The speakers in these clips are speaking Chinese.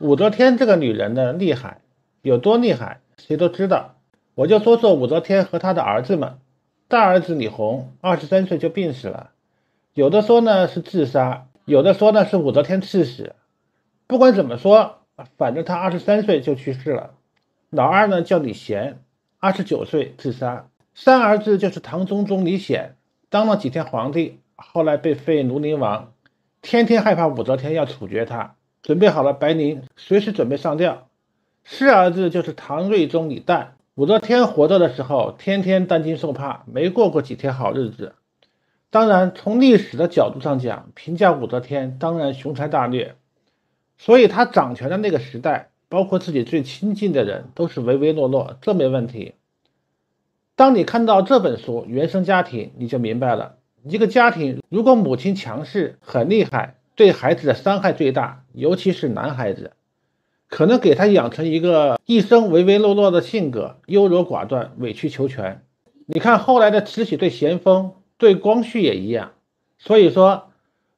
武则天这个女人的厉害有多厉害，谁都知道。我就说说武则天和她的儿子们。大儿子李弘二十三岁就病死了，有的说呢是自杀，有的说呢是武则天赐死。不管怎么说，反正他二十三岁就去世了。老二呢叫李贤，二十九岁自杀。三儿子就是唐中宗李显，当了几天皇帝，后来被废庐陵王，天天害怕武则天要处决他，准备好了白绫，随时准备上吊。四儿子就是唐睿宗李旦。武则天活着的时候，天天担惊受怕，没过过几天好日子。当然，从历史的角度上讲，评价武则天当然雄才大略。所以，她掌权的那个时代，包括自己最亲近的人，都是唯唯诺诺，这没问题。当你看到这本书《原生家庭》，你就明白了，一个家庭如果母亲强势、很厉害，对孩子的伤害最大，尤其是男孩子。可能给他养成一个一生唯唯诺诺的性格，优柔寡断，委曲求全。你看后来的慈禧对咸丰、对光绪也一样。所以说，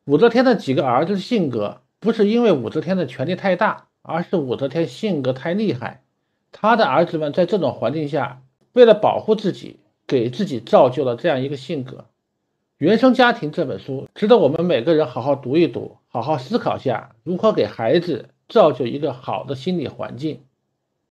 武则天的几个儿子的性格，不是因为武则天的权力太大，而是武则天性格太厉害。他的儿子们在这种环境下，为了保护自己，给自己造就了这样一个性格。《原生家庭》这本书值得我们每个人好好读一读，好好思考下如何给孩子。造就一个好的心理环境。